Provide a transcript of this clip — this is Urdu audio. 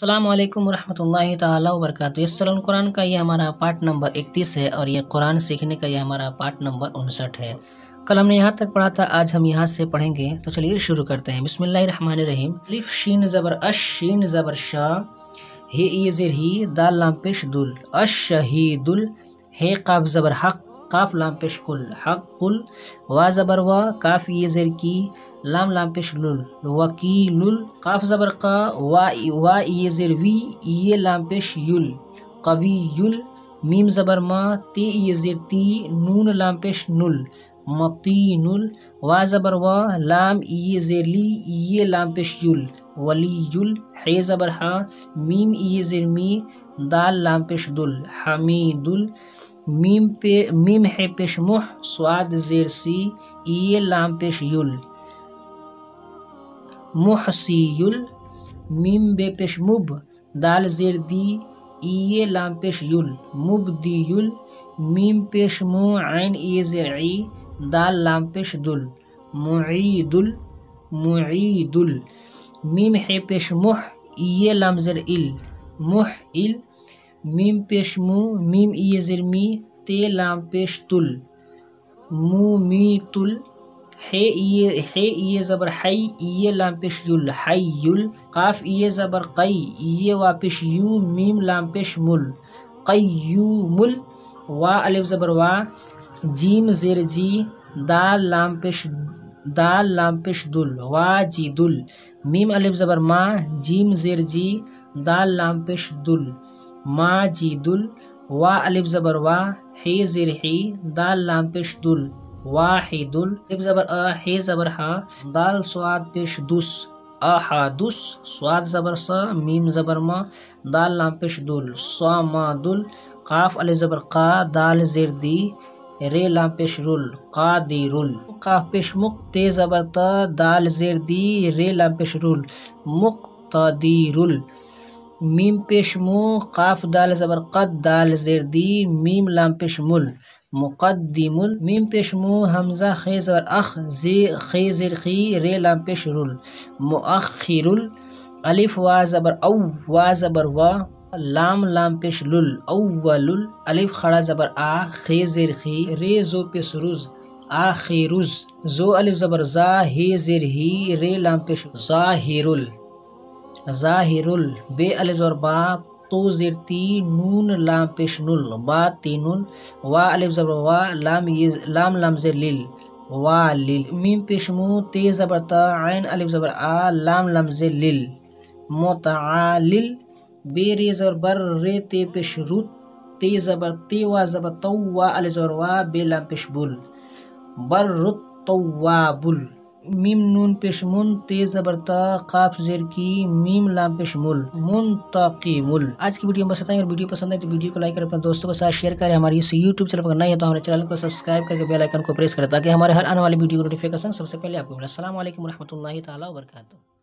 السلام علیکم ورحمۃ اللہ تعالیٰ وبرکاتہ۔ یسر قرآن کا یہ ہمارا پارٹ نمبر اکتیس ہے اور یہ قرآن سیکھنے کا یہ ہمارا پارٹ نمبر انسٹھ ہے۔ کل ہم نے یہاں تک پڑھا تھا، آج ہم یہاں سے پڑھیں گے۔ تو چلیے شروع کرتے ہیں۔ بسم اللہ الرحمن الرحیم۔ الف شین زبر، اش شین زبر شاہ ہے ای زر ہی، دال لام پیش دل، اش شہید ال ہے قاب زبر حق قاف لام پیش کل، حق کل وا زبر وا کاف ای زر کی، لام لام پیش لل وکیل قاف زبر قا، وا وا ای زر وی ای لام پیش یل، قوی یل، میم زبر ما، تی ای زر تی، نون لام پیش نل مقین وا زبر وا، لام ای زر لی، ای لام پیش یل۔ ولی یل حی زبر ہا میم ای زر می، دال لام پیش دل، حمید میم پہ میم ہے پیش مح، سواد زیر سی، ای لام پیش یل۔ محسی یل، میم بے پیش مب، دال زیر دی، ای لام پیش یل۔ مب دی یل، میم پیش مو، عین ای زیر عی، دال لام پیش دل۔ معید ال معید ال میم ہے پیش مح ای لام زر ال مح ال میم پیش مو، میم ای زر می، تے لام پیش تل۔ مو، می تل۔ ہے ای ہے ای زبر حی، ای لام پیش یل۔ حی یل۔ قاف ای زبر قی، ای وا پیش یو، میم لام پیش مل۔ قیوم وا الف زبر وا۔ جیم زیر جی دال لام پیش، دال لام پیش دل۔ وا جی دل۔ میم الف زبر، ما، جیم زیر جی دال لام پیش دل، ما جی دل، وا الف زبر وا ہی زیر ہی دال لام پیش دل واحد الف زبر ا ہی زبر ہا، دال سواد پیش دس احادث سواد زبر سا، میم زبر ما، دال لام پیش دل صامد قاف الف زبر قا، دال زیر دی رے لام پیش رول قادر قاف پیش مق تے زبر تا دال زیر دی رے لام پیش رول مقتدیر میم پیش مو قاف دال زبر قد دال زیر دی میم لام پیش مل مقدم میم پیش مو حمزہ خی زبر اخ زی خی زیر خی رے لام پیش رول۔ مؤخر الف وا زبر او وا زبر وا لام لام پیش لل، اول الف خڑا زبر آ خی زیر خی، رے زو پیش روز آخرز زو الف زبر زا ہی زیر ہی، رے لام پیش ظاہر ظاہر بے الف زبر با، تو زیر تی، نون لام پیش نل، با تین وا الف زبر وا، لام لام لام زیر لیل، وا لیل۔ میم پیش مو، تے زبر تا، عین الف زبر آ، لام لام زیر لیل۔ متعالل بے ری زبر بر رے تے پیش روت تے زبر تے وا زبر تو وا الف زبر وا بے لام پیش بول بر رت توابل میم نون پیش من تیز زبرتا قاف زیر کی میم لام پیش مل۔ منتقیم آج کی ویڈیو میں بس اتنا اگر ویڈیو پسند ہے تو ویڈیو کو لائک کریں، اپنے دوستوں کے ساتھ شیئر کریں۔ ہماری اس یوٹیوب چینل پر نہیں ہے تو ہمارے چینل کو سبسکرائب کر کے بیل آئیکن کو پریس کریں تاکہ ہمارے ہر آنے والی ویڈیو کو نوٹیفیکیشن سب سے پہلے آپ کو ملے۔ السلام علیکم ورحمۃ اللہ تعالیٰ وبرکاتہ۔